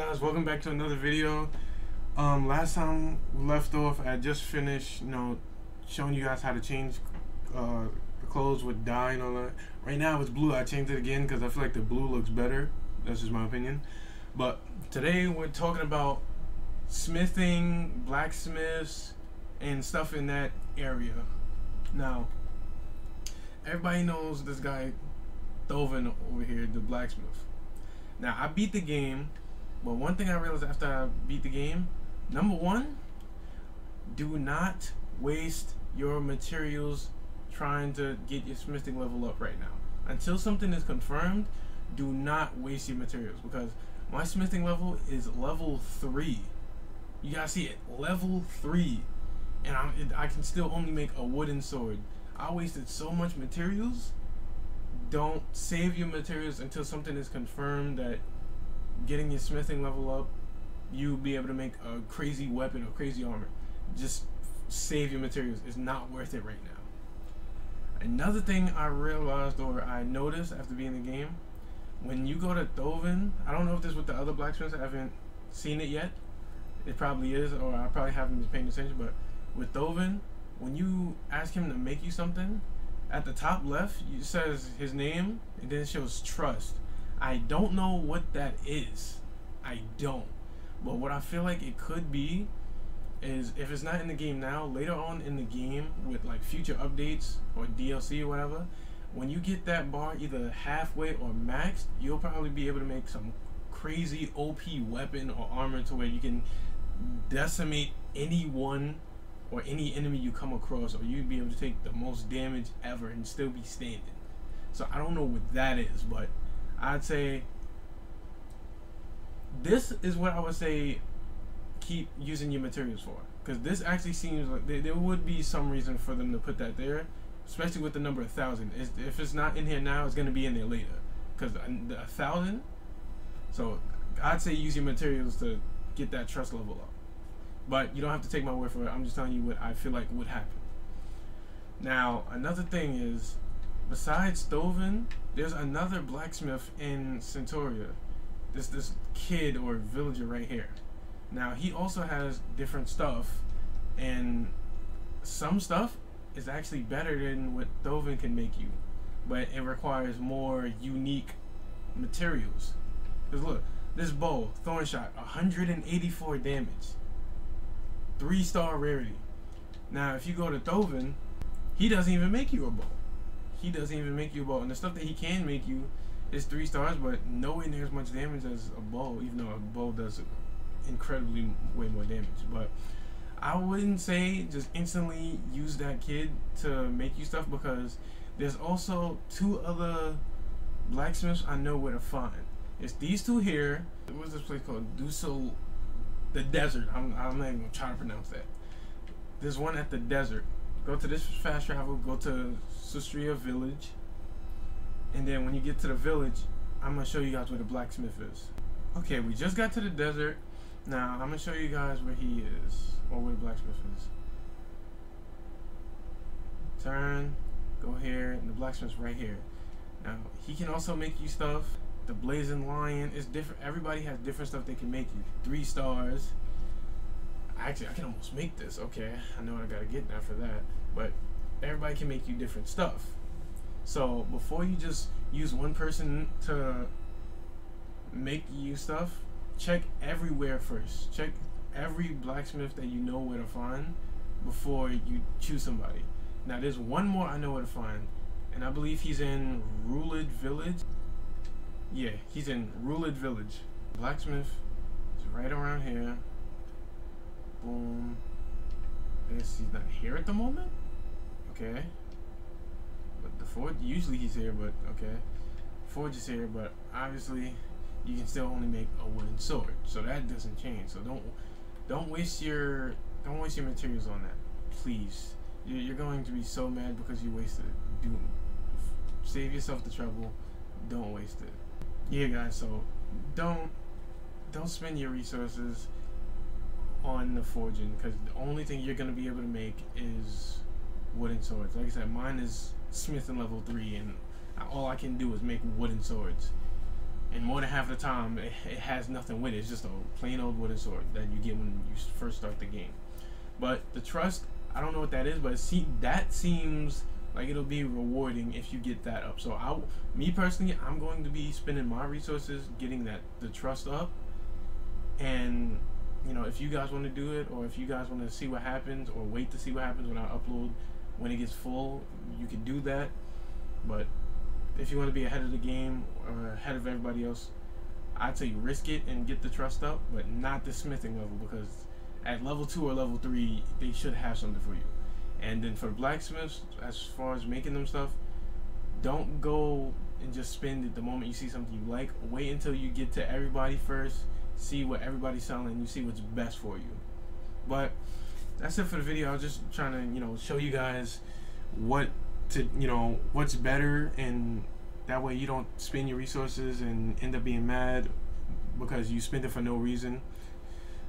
welcome back to another video. Um, last time we left off, I just finished, you know, showing you guys how to change uh, the clothes with dye and all that. Right now it's blue. I changed it again because I feel like the blue looks better. That's just my opinion. But today we're talking about smithing, blacksmiths, and stuff in that area. Now, everybody knows this guy, Thoven over here, the blacksmith. Now, I beat the game, but one thing I realized after I beat the game, number one, do not waste your materials trying to get your smithing level up right now. Until something is confirmed, do not waste your materials because my smithing level is level 3. You gotta see it, level 3. And I'm, I can still only make a wooden sword. I wasted so much materials don't save your materials until something is confirmed that getting your smithing level up, you'll be able to make a crazy weapon or crazy armor. Just save your materials. It's not worth it right now. Another thing I realized or I noticed after being in the game, when you go to Thoven, I don't know if this is with the other blacksmiths, I haven't seen it yet. It probably is, or I probably haven't been paying attention, but with Thoven, when you ask him to make you something, at the top left, it says his name, and then it shows trust. I don't know what that is. I don't. But what I feel like it could be is if it's not in the game now, later on in the game with like future updates or DLC or whatever, when you get that bar either halfway or maxed, you'll probably be able to make some crazy OP weapon or armor to where you can decimate anyone or any enemy you come across, or you'd be able to take the most damage ever and still be standing. So I don't know what that is, but I'd say this is what I would say keep using your materials for. Because this actually seems like there, there, would be some reason for them to put that there, especially with the number of thousand. It's, if it's not in here now, it's going to be in there later. Because a thousand, so I'd say use your materials to get that trust level up. But you don't have to take my word for it. I'm just telling you what I feel like would happen. Now, another thing is, besides Thoven, there's another blacksmith in Centoria. This this kid or villager right here. Now he also has different stuff, and some stuff is actually better than what Thoven can make you, but it requires more unique materials. Cause look, this bow, thorn shot, 184 damage three star rarity. Now, if you go to Thoven, he doesn't even make you a bow. He doesn't even make you a bow. And the stuff that he can make you is three stars, but nowhere near as much damage as a bow, even though a bow does incredibly way more damage. But I wouldn't say just instantly use that kid to make you stuff because there's also two other blacksmiths I know where to find. It's these two here. What's this place called? Dusel the desert. I'm, I'm not even trying to pronounce that. There's one at the desert. Go to this fast travel. Go to Sustria village. And then when you get to the village, I'm to show you guys where the blacksmith is. Okay, we just got to the desert. Now, I'm to show you guys where he is. Or where the blacksmith is. Turn. Go here. And the blacksmith's right here. Now, he can also make you stuff the Blazing Lion. is different. Everybody has different stuff they can make you. Three stars. Actually, I can almost make this. Okay, I know what I gotta get now for that. But everybody can make you different stuff. So before you just use one person to make you stuff, check everywhere first. Check every blacksmith that you know where to find before you choose somebody. Now there's one more I know where to find, and I believe he's in Rulid Village. Yeah, he's in Rulid Village. Blacksmith is right around here. Boom. I guess he's not here at the moment? Okay. But the forge, usually he's here, but okay. Forge is here, but obviously you can still only make a wooden sword. So that doesn't change. So don't don't waste your don't waste your materials on that. Please. You're going to be so mad because you wasted it. Do save yourself the trouble. Don't waste it yeah guys so don't don't spend your resources on the forging because the only thing you're to be able to make is wooden swords like i said mine is smith in level 3 and all i can do is make wooden swords and more than half the time it, it has nothing with it. It's just a plain old wooden sword that you get when you first start the game. But the trust, I don't know what that is, but see that seems like it'll be rewarding if you get that up. So I, me personally, I'm going to be spending my resources getting that the trust up, and you know if you guys want to do it or if you guys want to see what happens or wait to see what happens when I upload when it gets full, you can do that. But if you want to be ahead of the game or ahead of everybody else, I'd say risk it and get the trust up, but not the smithing level because at level two or level three, they should have something for you. And then for blacksmiths, as far as making them stuff, don't go and just spend it the moment you see something you like. Wait until you get to everybody first, see what everybody's selling, you see what's best for you. But that's it for the video. I was just trying to, you know, show you guys what to, you know, what's better, and that way you don't spend your resources and end up being mad because you spend it for no reason.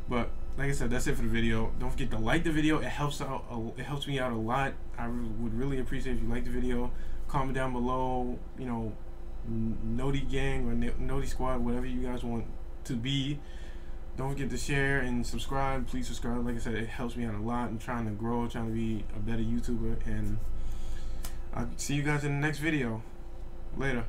But like I said, that's it for the video. Don't forget to like the video. It helps out. It helps me out a lot. I would really appreciate if you like the video. Comment down below. You know, Noti Gang or Noti Squad, whatever you guys want to be. Don't forget to share and subscribe. Please subscribe. Like I said, it helps me out a lot. I'm trying to grow, trying to be a better YouTuber, and I'll see you guys in the next video. Later.